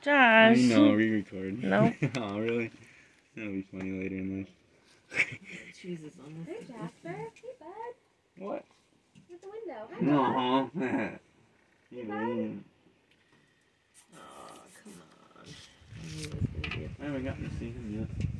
Josh. No, re-record. No. oh, really? That'll be funny later in life. Jesus on Hey, Jasper. Hey, bud. What? At the window. Hi, no. bud. Oh, hey, bud. mean? Oh, come on. I knew haven't gotten to see him yet.